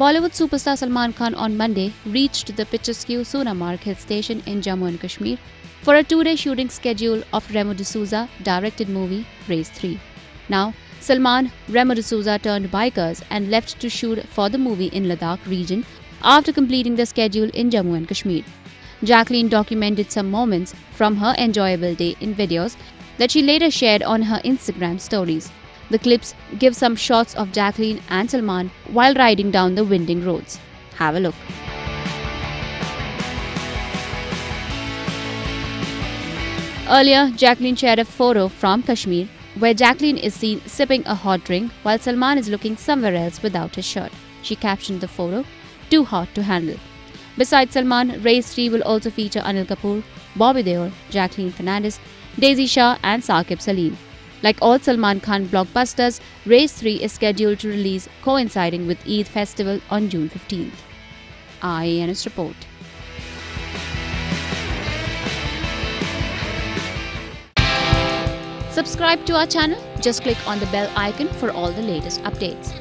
Bollywood superstar Salman Khan on Monday reached the picturesque Sonamarg hill station in Jammu and Kashmir for a two-day shooting schedule of Remo D'Souza directed movie Race 3. Now, Salman, Remo D'Souza turned bikers and left to shoot for the movie in Ladakh region after completing the schedule in Jammu and Kashmir. Jacqueline documented some moments from her enjoyable day in videos that she later shared on her Instagram stories. The clips give some shots of Jacqueline and Salman while riding down the winding roads. Have a look. Earlier, Jacqueline shared a photo from Kashmir where Jacqueline is seen sipping a hot drink while Salman is looking somewhere else without his shirt. She captioned the photo, Too hot to handle. Besides Salman, Race 3 will also feature Anil Kapoor, Bobby Deol, Jacqueline Fernandez, Daisy Shah, and Saqib Saleem. Like all Salman Khan blockbusters, Race 3 is scheduled to release coinciding with Eid festival on June 15th. IANS report. Subscribe to our channel. Just click on the bell icon for all the latest updates.